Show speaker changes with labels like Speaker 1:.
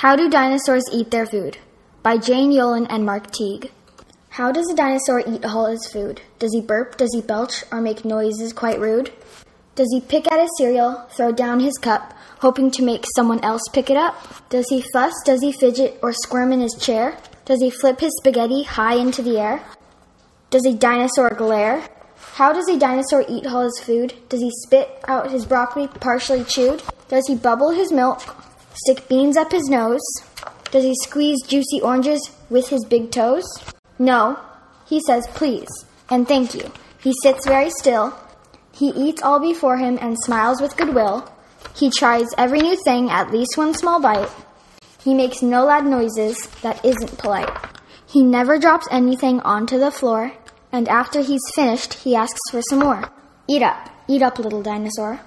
Speaker 1: How do dinosaurs eat their food? By Jane Yolen and Mark Teague. How does a dinosaur eat all his food? Does he burp? Does he belch? Or make noises quite rude? Does he pick at his cereal, throw down his cup, hoping to make someone else pick it up? Does he fuss? Does he fidget or squirm in his chair? Does he flip his spaghetti high into the air? Does a dinosaur glare? How does a dinosaur eat all his food? Does he spit out his broccoli partially chewed? Does he bubble his milk? Stick beans up his nose? Does he squeeze juicy oranges with his big toes? No. He says please and thank you. He sits very still. He eats all before him and smiles with goodwill. He tries every new thing, at least one small bite. He makes no loud noises that isn't polite. He never drops anything onto the floor, and after he's finished, he asks for some more. Eat up, eat up, little dinosaur.